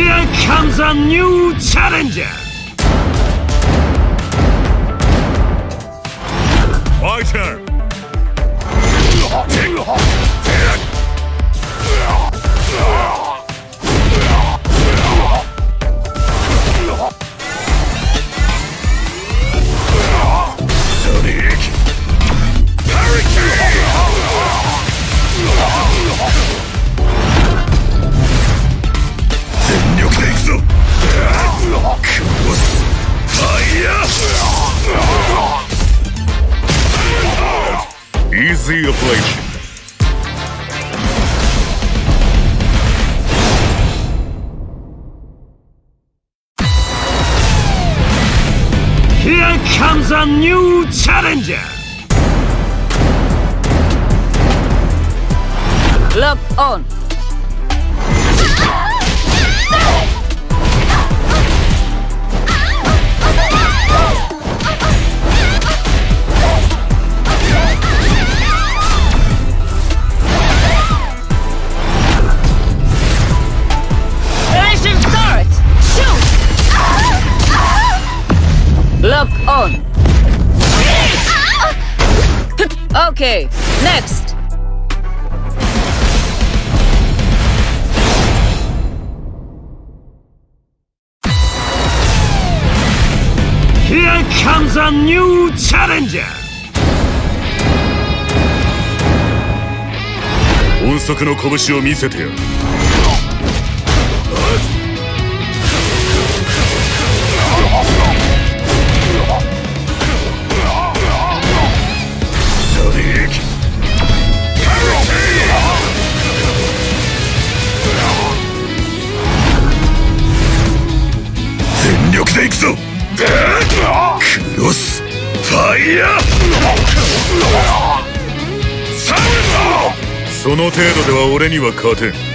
Here comes a new challenger! Turn! Sonic! Hurricane! Easy ablation. Here comes a new challenger! Lock on. Okay, next. Here comes a new challenger! 音速の拳を見せてやる。くぞ。クロス。ファイヤー。その程度では俺には勝てん。